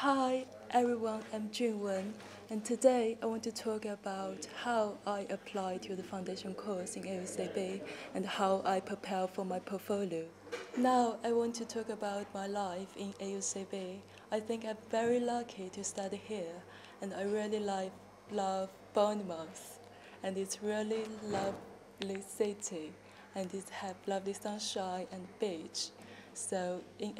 Hi everyone, I'm Junwen, and today I want to talk about how I applied to the foundation course in AUCB and how I prepare for my portfolio. Now I want to talk about my life in AUCB. I think I'm very lucky to study here, and I really like, love Bournemouth, and it's really lovely city, and it has lovely sunshine and beach. So in